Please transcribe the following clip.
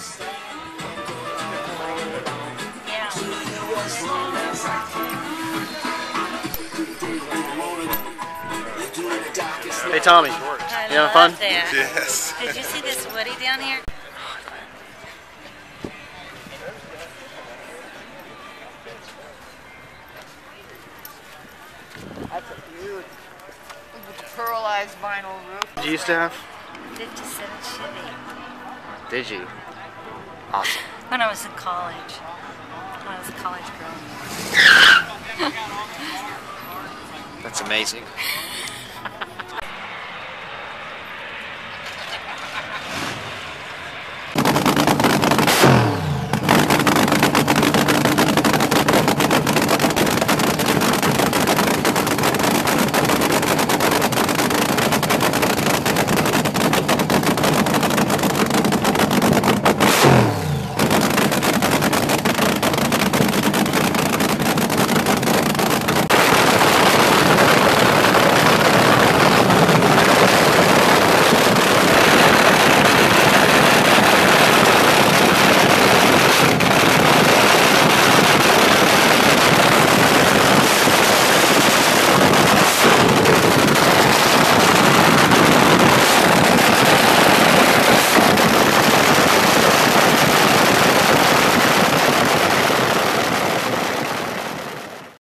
Yeah. Hey Tommy, I you having fun? that. Yes. Did you see this Woody down here? That's a huge pearlized vinyl roof. Did you used to have? 57 Chevy. Did you? Awesome. When I was in college. When I was a college girl. That's amazing.